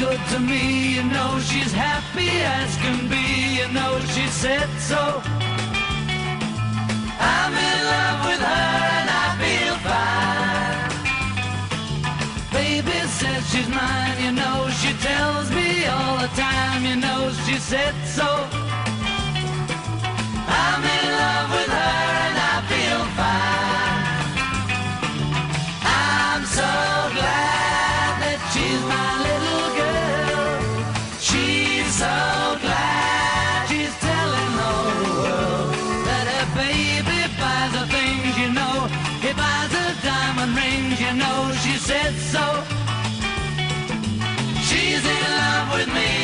Good to me, you know she's happy as can be, you know she said so. I'm in love with her and I feel fine. Baby says she's mine, you know she tells me all the time, you know she said so. I'm in love with her and I feel fine. I'm so glad that she's my rings, you know. She said so. She's in love with me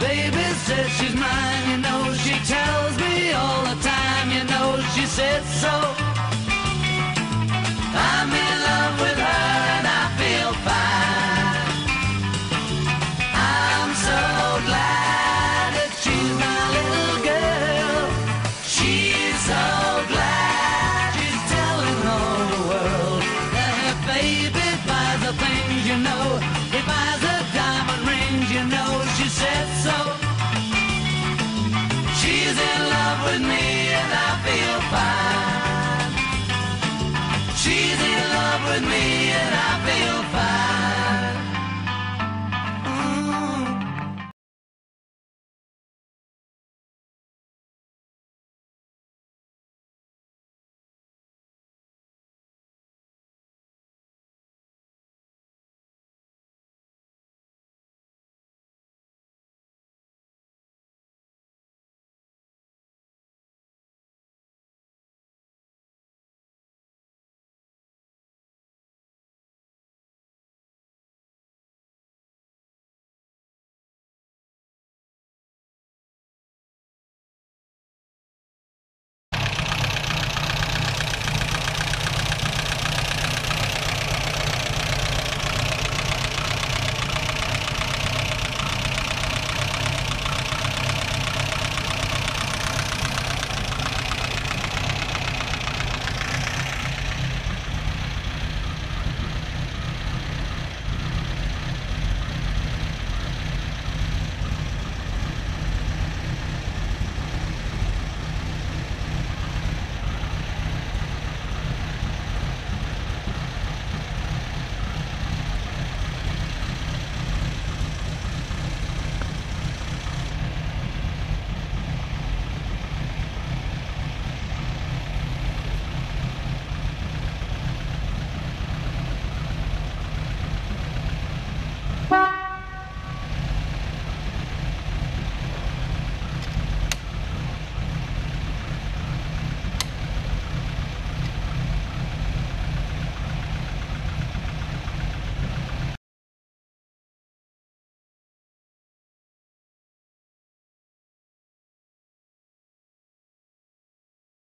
Baby says she's mine, you know she tells me all the time, you know she said so. fine. She's in love with me and I.